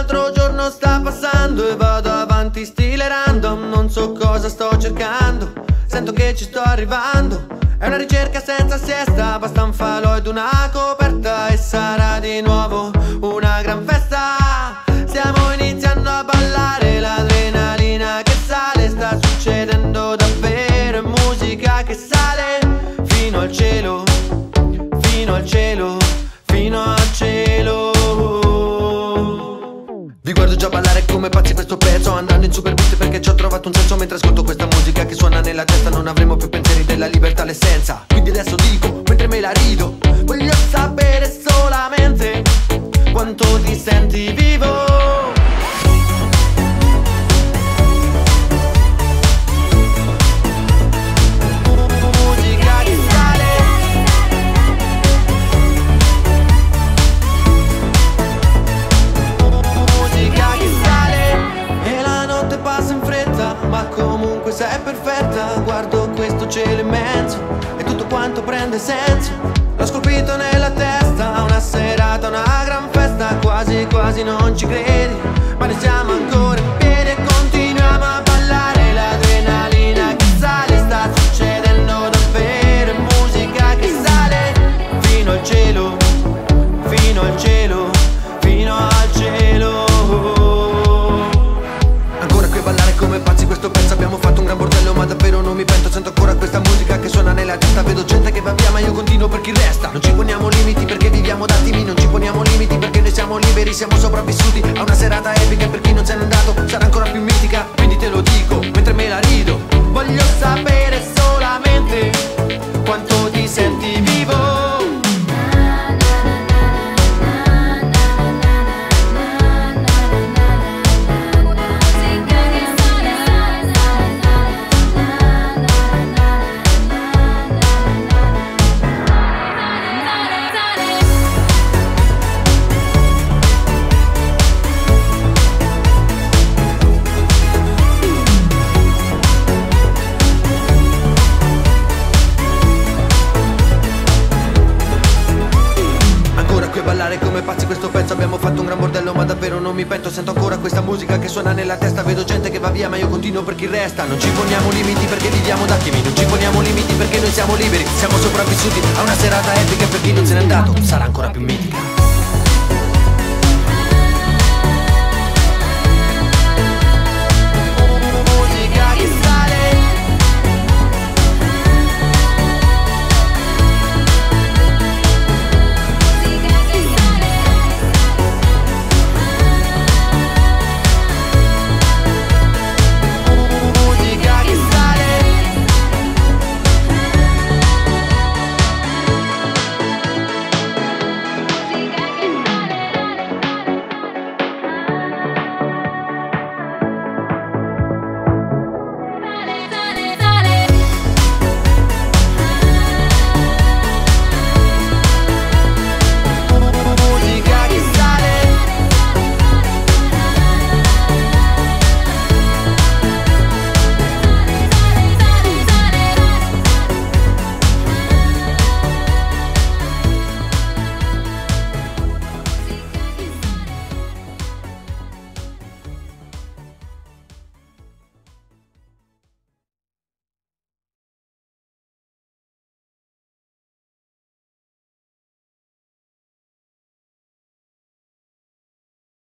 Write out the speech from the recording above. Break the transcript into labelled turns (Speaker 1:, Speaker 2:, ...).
Speaker 1: altro giorno sta passando e vado avanti stile random Non so cosa sto cercando, sento che ci sto arrivando. È una ricerca senza siesta, basta un falò ed una coperta E sarà di nuovo una gran festa. Stiamo iniziando a ballare, l'adrenalina che sale Sta succedendo davvero, è musica che sale Fino al cielo, fino al cielo, ballare come pazzi questo pezzo Andando in super beat perché ci ho trovato un senso Mentre ascolto questa musica che suona nella testa Non avremo più pensieri della libertà, l'essenza. Quindi adesso dico, mentre me la rido Voglio sapere solamente Quanto ti senti vivo comunque sei perfetta Guardo questo cielo immenso E tutto quanto prende senso. L'ho scolpito nella testa Una serata, una gran festa Quasi quasi non ci credi non mi pento Sento ancora questa musica che suona nella testa. Vedo gente che va via ma io continuo per chi resta. Non ci poniamo limiti perché viviamo d'attimi Non ci poniamo limiti perché noi siamo liberi Siamo sopravvissuti a una serata epica. Per chi non se n'è andato sarà ancora più mitica Quindi te lo dico mentre me la rido. Voglio sapere solamente Ballare come pazzi questo pezzo Abbiamo fatto un gran bordello ma davvero non mi pento Sento ancora questa musica che suona nella testa Vedo gente che va via ma io continuo per chi resta. Non ci poniamo limiti perché viviamo d'attimi Non ci poniamo limiti perché noi siamo liberi Siamo sopravvissuti a una serata epica per chi non se n'è andato sarà ancora più mitica